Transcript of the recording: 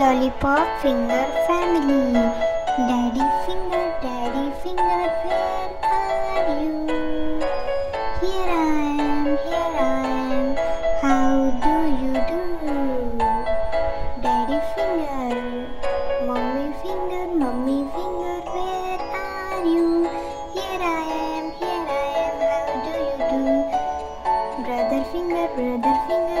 Lollipop finger family. Daddy finger, daddy finger, where are you? Here I am, here I am. How do you do? Daddy finger, mommy finger, mommy finger, where are you? Here I am, here I am. How do you do? Brother finger, brother finger,